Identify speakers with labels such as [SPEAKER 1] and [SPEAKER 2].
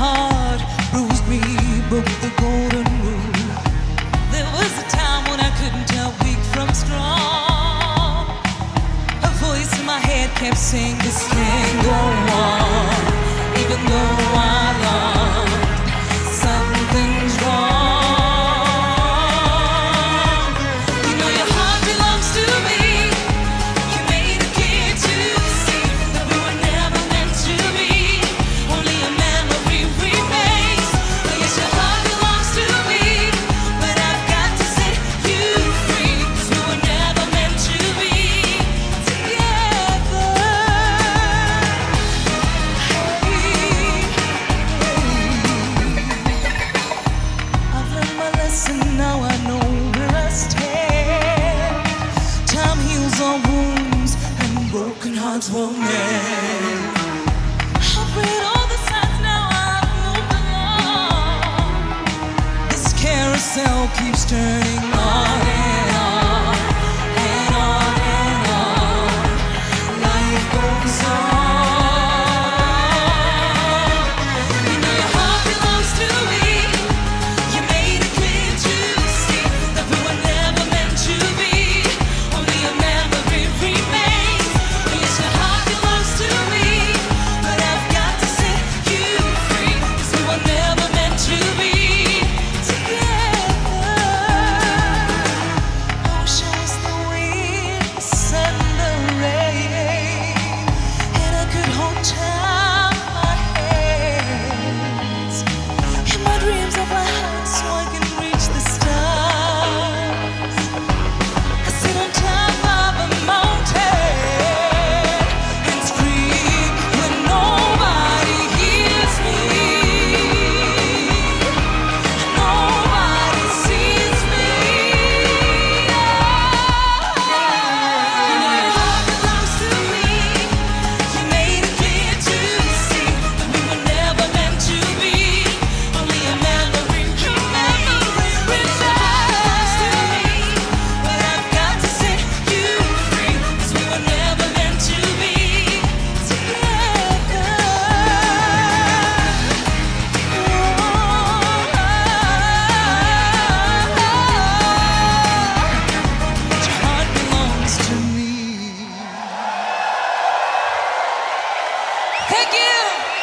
[SPEAKER 1] heart bruised me, broke the golden rule. There was a time when I couldn't tell weak from strong. A voice in my head kept saying this can go on, even though I turning on. Thank you.